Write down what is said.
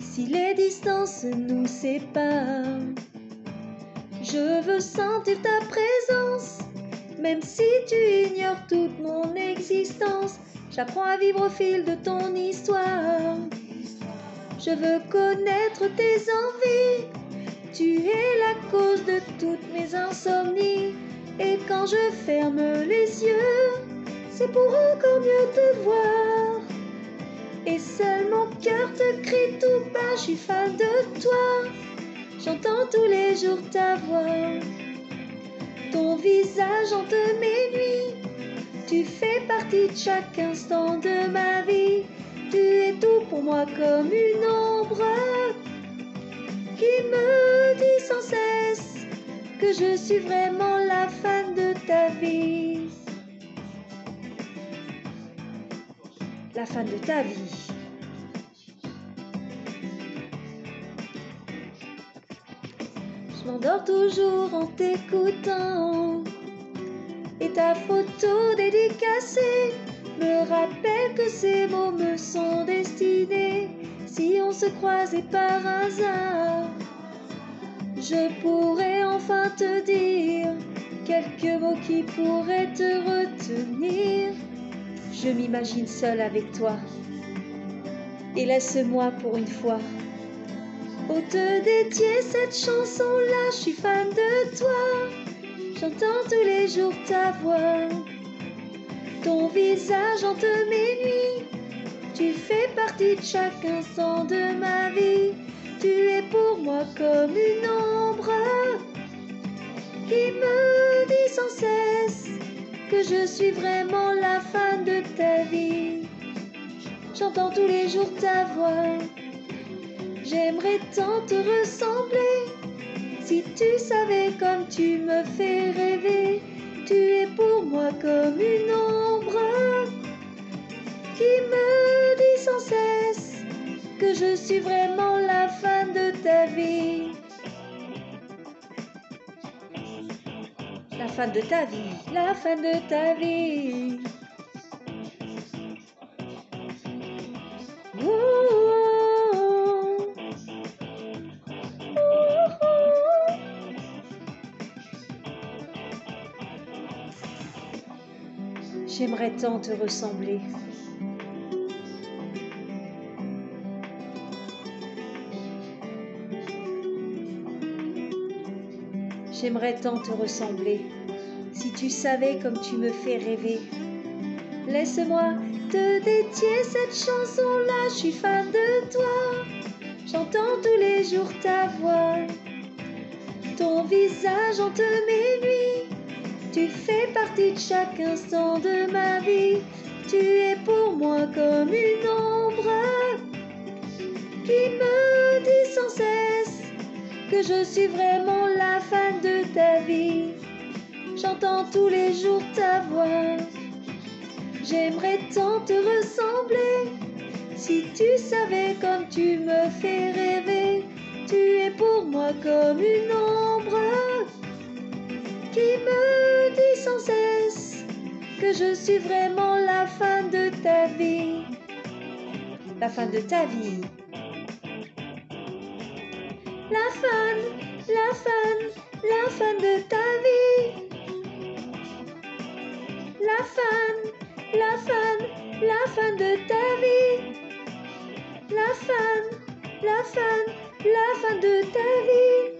Si les distances nous séparent, je veux sentir ta présence, même si tu ignores toute mon existence. J'apprends à vivre au fil de ton histoire. Je veux connaître tes envies. Tu es la cause de toutes mes insomnies. Et quand je ferme les yeux, c'est pour encore mieux te voir. Et seul mon cœur te crie tout bas, je suis fan de toi. J'entends tous les jours ta voix. Ton visage hante mes nuits. Tu fais partie de chaque instant de ma vie. Tu es tout pour moi comme une ombre qui me dit sans cesse que je suis vraiment la fan de ta vie. La fan de ta vie. Je m'endors toujours en t'écoutant. Et ta photo dédicacée me rappelle que ces mots me sont destinés. Si on se croisait par hasard, je pourrais enfin te dire quelques mots qui pourraient te retenir. Je m'imagine seule avec toi. Et laisse-moi pour une fois Oh, te dédier cette chanson-là, je suis fan de toi. J'entends tous les jours ta voix. Ton visage hante mes nuits. Tu fais partie de chaque instant de ma vie. Tu es pour moi comme une ombre qui me dit sans cesse que je suis vraiment la fan de ta vie. J'entends tous les jours ta voix. J'aimerais tant te ressembler. Si tu savais comme tu me fais rêver, tu es pour moi comme une ombre qui me dit sans cesse que je suis vraiment la fan de ta vie. La fan de ta vie, la fan de ta vie. J'aimerais tant te ressembler. J'aimerais tant te ressembler. Si tu savais comme tu me fais rêver. Laisse-moi te dédier cette chanson-là, je suis fan de toi. J'entends tous les jours ta voix. Ton visage hante mes nuits. Tu partie de chaque instant de ma vie. Tu es pour moi comme une ombre qui me dit sans cesse que je suis vraiment la fan de ta vie. J'entends tous les jours ta voix. J'aimerais tant te ressembler. Si tu savais comme tu me fais rêver, tu es pour moi comme une ombre qui me dit sans cesse que je suis vraiment la fan de ta vie. La fin de ta vie. La fan, la fan, la fan de ta vie. La fan, la fan, la fan de ta vie. La fan, la fan, la fin de ta vie.